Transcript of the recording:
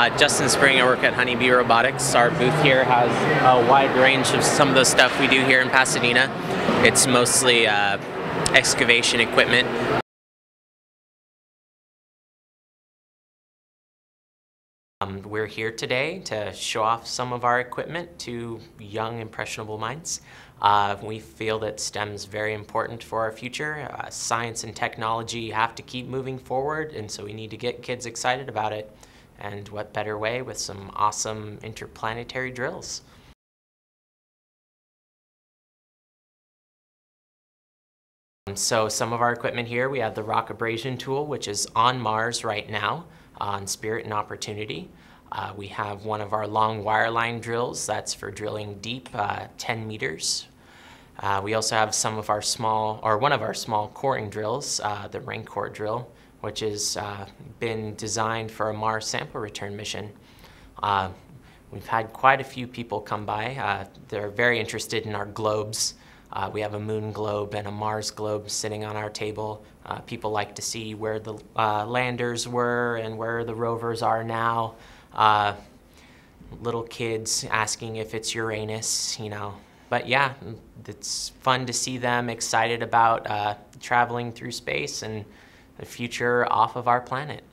Uh, Justin Spring, I work at Honeybee Robotics. Our booth here has a wide range of some of the stuff we do here in Pasadena. It's mostly uh, excavation equipment. Um, we're here today to show off some of our equipment to young, impressionable minds. Uh, we feel that STEM is very important for our future. Uh, science and technology have to keep moving forward, and so we need to get kids excited about it. And what better way with some awesome interplanetary drills? So some of our equipment here, we have the rock abrasion tool, which is on Mars right now on Spirit and Opportunity. Uh, we have one of our long wireline drills, that's for drilling deep, uh, 10 meters. Uh, we also have some of our small, or one of our small coring drills, uh, the Rancor drill, which has uh, been designed for a Mars sample return mission. Uh, we've had quite a few people come by. they're very interested in our globes. Uh, we have a moon globe and a Mars globe sitting on our table. Uh, people like to see where the uh, landers were and where the rovers are now. Uh, little kids asking if it's Uranus, you know. But yeah, it's fun to see them excited about uh, traveling through space and future off of our planet.